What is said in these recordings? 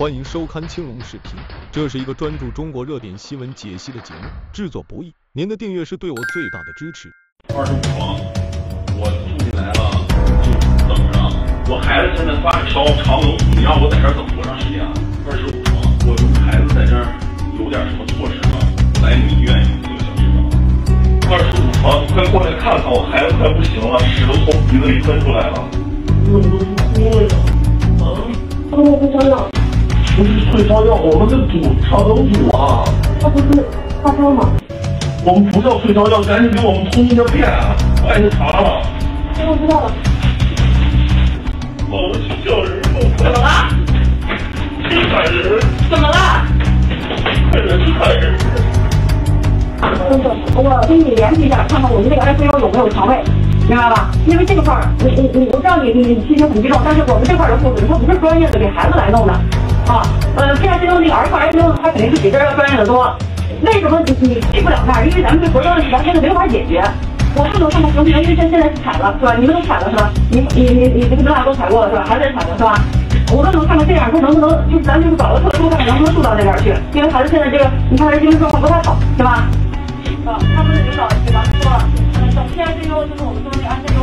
欢迎收看青龙视频，这是一个专注中国热点新闻解析的节目，制作不易，您的订阅是对我最大的支持。二十五床，我住进来了，就等着。我孩子现在发烧，肠梗阻，你让我在这儿等多长时间啊？二十五床，我们孩子在这儿有点什么措施吗？来你们医院有四个小时了。二十五床，你快过来看看，我孩子快不行了，屎都从鼻子里喷出来了。怎么都不哭了呀？啊？他们退烧退烧药，我们是堵肠梗阻啊。他不是发烧吗？我们不叫退烧药，赶紧给我们通一下便，快点查了。哎，我知道了。我们去叫人，怎么了？去喊人，怎么了？快点去喊人。等等，我跟你联系一下，看看我们这个 ICU 有没有床位，明白吧？因为这个块儿，你你你，我知道你你你心情很激动，但是我们这块儿的护士他不是专业的给孩子来弄的，啊，呃，这 ICU 那个儿科 ICU 它肯定是比这儿要专业的多。为什么你你去不了那儿？因为咱们这国家问题咱现在没法解决。我不能看看行不行？因为现现在是采了是吧？你们都采了是吧？你你你你你们俩都采过了是吧？孩子也采了是吧？我问问看看这样他能不能，就是咱就是找个特殊看看能不能住到那边去，因为孩子现在这个，你看他精神状况不太好，是吧？啊，他们的领导给咱们说了，嗯，等 PICU 就是我们说的 ICU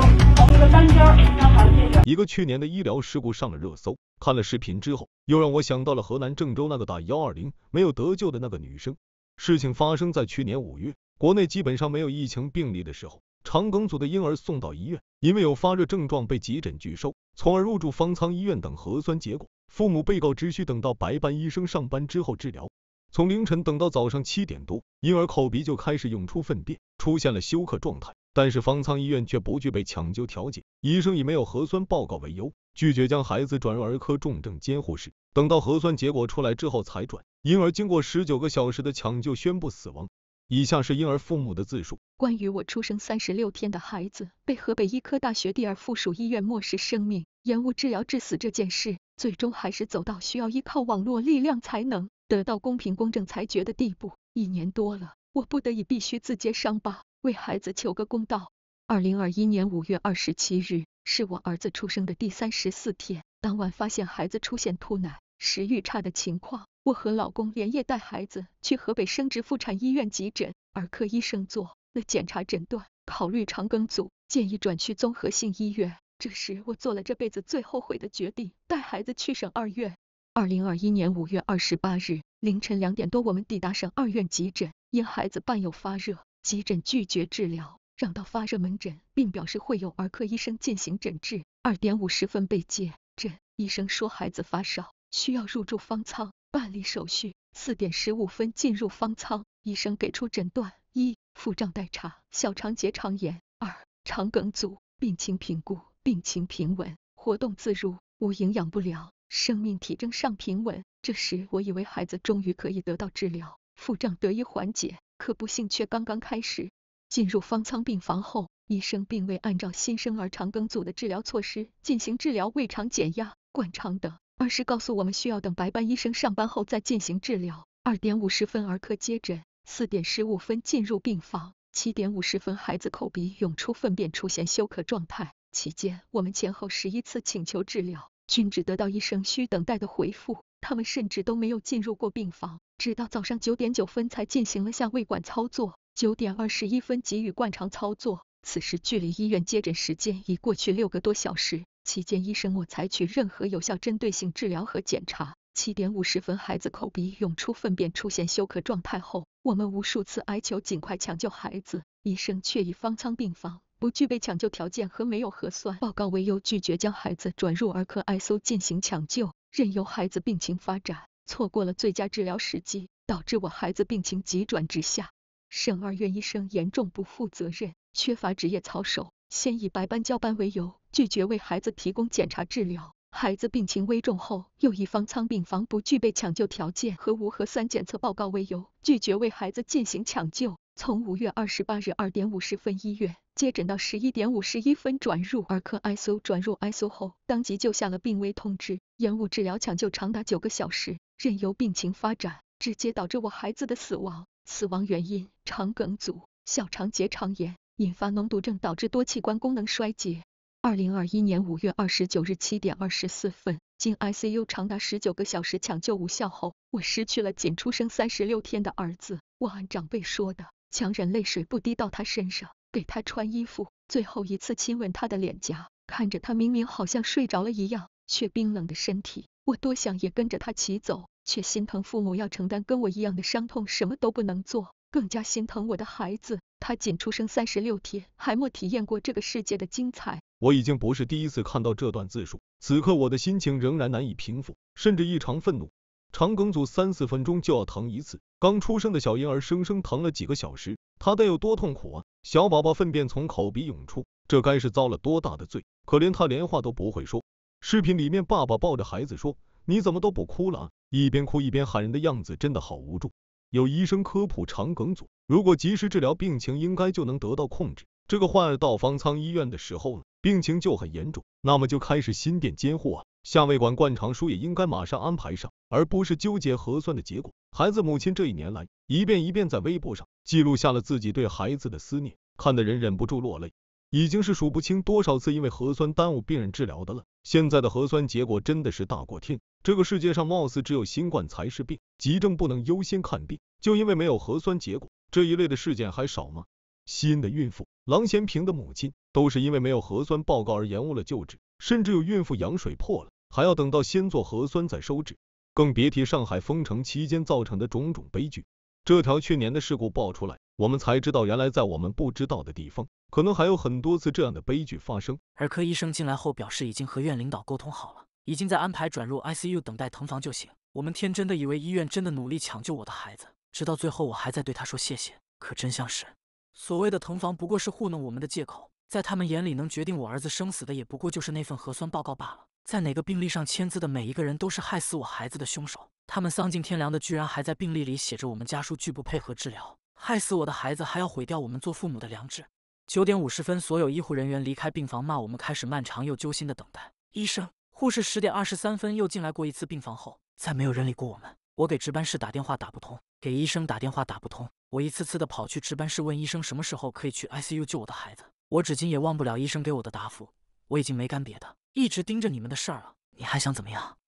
一个去。年的医疗事故上了热搜，看了视频之后，又让我想到了河南郑州那个打幺二零没有得救的那个女生。事情发生在去年五月，国内基本上没有疫情病例的时候，肠梗阻的婴儿送到医院，因为有发热症状被急诊拒收，从而入住方舱医院等核酸结果，父母被告知需等到白班医生上班之后治疗。从凌晨等到早上七点多，婴儿口鼻就开始涌出粪便，出现了休克状态。但是方舱医院却不具备抢救条件，医生以没有核酸报告为由，拒绝将孩子转入儿科重症监护室。等到核酸结果出来之后才转，婴儿经过十九个小时的抢救宣布死亡。以下是婴儿父母的自述：关于我出生三十六天的孩子被河北医科大学第二附属医院漠视生命、延误治疗致死这件事，最终还是走到需要依靠网络力量才能得到公平公正裁决的地步。一年多了，我不得已必须自揭伤疤，为孩子求个公道。二零二一年五月二十七日是我儿子出生的第三十四天，当晚发现孩子出现吐奶、食欲差的情况，我和老公连夜带孩子去河北生殖妇产医院急诊，儿科医生做了检查诊断，考虑肠梗阻，建议转去综合性医院。这时我做了这辈子最后悔的决定，带孩子去省二院。二零二一年五月二十八日凌晨两点多，我们抵达省二院急诊，因孩子伴有发热，急诊拒绝治疗。让到发热门诊，并表示会有儿科医生进行诊治。二点五十分被接诊，医生说孩子发烧，需要入住方舱办理手续。四点十五分进入方舱，医生给出诊断：一、腹胀待查，小肠结肠炎；二、肠梗阻，病情评估，病情平稳，活动自如，无营养不良，生命体征上平稳。这时我以为孩子终于可以得到治疗，腹胀得以缓解，可不幸却刚刚开始。进入方舱病房后，医生并未按照新生儿肠梗阻的治疗措施进行治疗胃肠减压、灌肠等，而是告诉我们需要等白班医生上班后再进行治疗。二点五十分儿科接诊，四点十五分进入病房，七点五十分孩子口鼻涌出粪便，出现休克状态。期间我们前后十一次请求治疗，均只得到医生需等待的回复，他们甚至都没有进入过病房，直到早上九点九分才进行了下胃管操作。九点二十一分给予灌肠操作，此时距离医院接诊时间已过去六个多小时，期间医生没采取任何有效针对性治疗和检查。七点五十分，孩子口鼻涌出粪便，出现休克状态后，我们无数次哀求尽快抢救孩子，医生却以方舱病房不具备抢救条件和没有核酸报告为由，拒绝将孩子转入儿科 ICU 进行抢救，任由孩子病情发展，错过了最佳治疗时机，导致我孩子病情急转直下。省二院医生严重不负责任，缺乏职业操守，先以白班交班为由，拒绝为孩子提供检查治疗。孩子病情危重后，又以方舱病房不具备抢救条件和无核酸检测报告为由，拒绝为孩子进行抢救。从五月二十八日二点五十分医院接诊到十一点五十一分转入儿科 ICU，转入 ICU 后，当即就下了病危通知，延误治疗抢救长达九个小时，任由病情发展，直接导致我孩子的死亡。死亡原因：肠梗阻、小肠结肠炎引发脓毒症，导致多器官功能衰竭。二零二一年五月二十九日七点二十四分，进 ICU 长达十九个小时抢救无效后，我失去了仅出生三十六天的儿子。我按长辈说的，强忍泪水不滴到他身上，给他穿衣服，最后一次亲吻他的脸颊，看着他明明好像睡着了一样，却冰冷的身体，我多想也跟着他骑走，却心疼父母要承担跟我一样的伤痛，什么都不能做，更加心疼我的孩子，他仅出生三十六天，还没体验过这个世界的精彩。我已经不是第一次看到这段自述，此刻我的心情仍然难以平复，甚至异常愤怒。肠梗阻三四分钟就要疼一次，刚出生的小婴儿生生疼了几个小时，他得有多痛苦啊！小宝宝粪便从口鼻涌出，这该是遭了多大的罪？可怜他连话都不会说。视频里面爸爸抱着孩子说：“你怎么都不哭了？”一边哭一边喊人的样子真的好无助。有医生科普肠梗阻，如果及时治疗，病情应该就能得到控制。这个患儿到方舱医院的时候呢？病情就很严重，那么就开始心电监护啊，下胃管灌肠输液应该马上安排上，而不是纠结核酸的结果。孩子母亲这一年来一遍一遍在微博上记录下了自己对孩子的思念，看得人忍不住落泪。已经是数不清多少次因为核酸耽误病人治疗的了。现在的核酸结果真的是大过天，这个世界上貌似只有新冠才是病，急症不能优先看病，就因为没有核酸结果，这一类的事件还少吗？新的孕妇郎咸平的母亲都是因为没有核酸报告而延误了救治，甚至有孕妇羊水破了，还要等到先做核酸再收治，更别提上海封城期间造成的种种悲剧。这条去年的事故爆出来，我们才知道原来在我们不知道的地方，可能还有很多次这样的悲剧发生。儿科医生进来后表示，已经和院领导沟通好了，已经在安排转入 ICU 等待腾房就行。我们天真的以为医院真的努力抢救我的孩子，直到最后我还在对他说谢谢，可真相是。所谓的腾房不过是糊弄我们的借口，在他们眼里，能决定我儿子生死的也不过就是那份核酸报告罢了。在哪个病历上签字的每一个人都是害死我孩子的凶手。他们丧尽天良的，居然还在病历里写着我们家属拒不配合治疗，害死我的孩子，还要毁掉我们做父母的良知。九点五十分，所有医护人员离开病房，骂我们开始漫长又揪心的等待。医生、护士十点二十三分又进来过一次病房后，再没有人理过我们。我给值班室打电话打不通，给医生打电话打不通。我一次次的跑去值班室问医生什么时候可以去 ICU 救我的孩子，我至今也忘不了医生给我的答复。我已经没干别的，一直盯着你们的事儿了。你还想怎么样？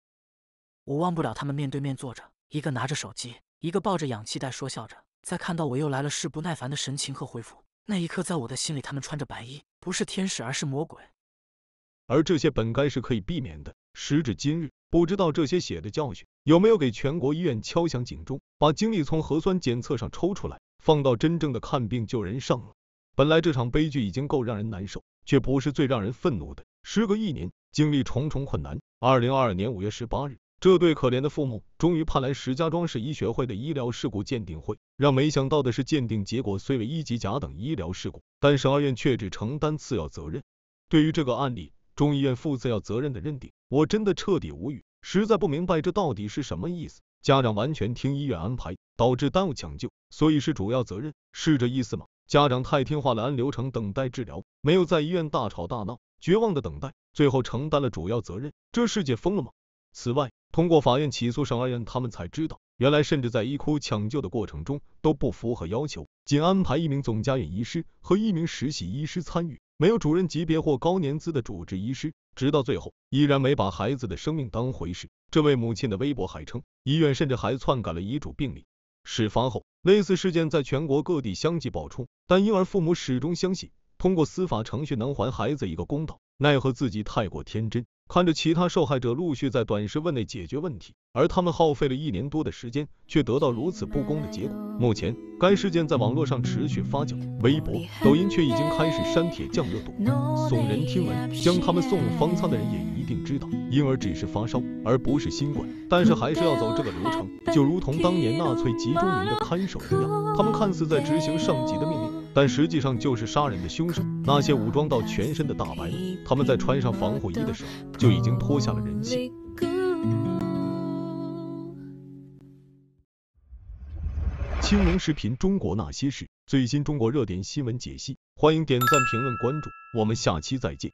我忘不了他们面对面坐着，一个拿着手机，一个抱着氧气袋，说笑着。在看到我又来了是不耐烦的神情和回复，那一刻，在我的心里，他们穿着白衣，不是天使，而是魔鬼。而这些本该是可以避免的。时至今日，不知道这些血的教训有没有给全国医院敲响警钟，把精力从核酸检测上抽出来，放到真正的看病救人上了。本来这场悲剧已经够让人难受，却不是最让人愤怒的。时隔一年，经历重重困难，二零二二年五月十八日，这对可怜的父母终于盼来石家庄市医学会的医疗事故鉴定会。让没想到的是，鉴定结果虽为一级甲等医疗事故，但省二院却只承担次要责任。对于这个案例，中医院负次要责任的认定。我真的彻底无语，实在不明白这到底是什么意思。家长完全听医院安排，导致耽误抢救，所以是主要责任，是这意思吗？家长太听话了，按流程等待治疗，没有在医院大吵大闹，绝望的等待，最后承担了主要责任，这世界疯了吗？此外，通过法院起诉省二院，他们才知道，原来甚至在医哭抢救的过程中都不符合要求，仅安排一名总家院医师和一名实习医师参与，没有主任级别或高年资的主治医师。直到最后，依然没把孩子的生命当回事。这位母亲的微博还称，医院甚至还篡改了遗嘱病历。事发后，类似事件在全国各地相继爆出，但婴儿父母始终相信，通过司法程序能还孩子一个公道。奈何自己太过天真，看着其他受害者陆续在短时问内解决问题，而他们耗费了一年多的时间，却得到如此不公的结果。目前，该事件在网络上持续发酵，微博、抖音却已经开始删帖降热度。耸人听闻，将他们送入方舱的人也一定知道，婴儿只是发烧，而不是新冠，但是还是要走这个流程，就如同当年纳粹集中营的看守一样，他们看似在执行上级的命令。但实际上就是杀人的凶手。那些武装到全身的大白们，他们在穿上防护衣的时候就已经脱下了人性。青龙视频中国那些事，最新中国热点新闻解析，欢迎点赞、评论、关注，我们下期再见。